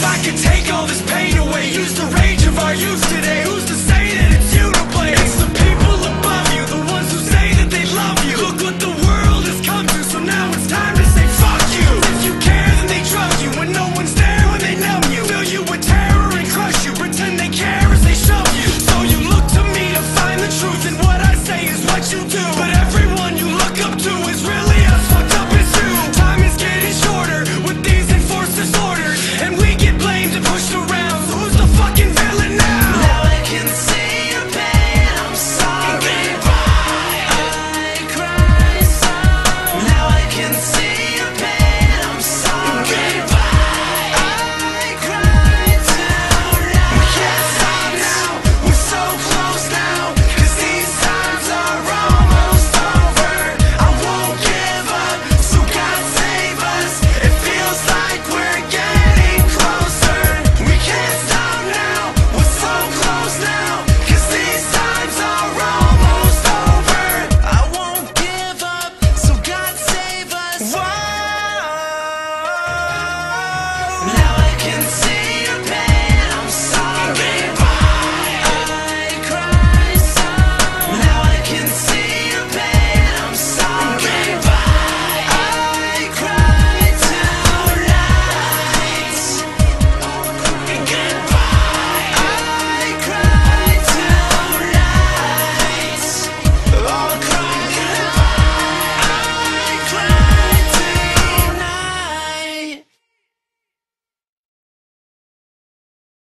If I could take all this pain away. Use the rage of our youth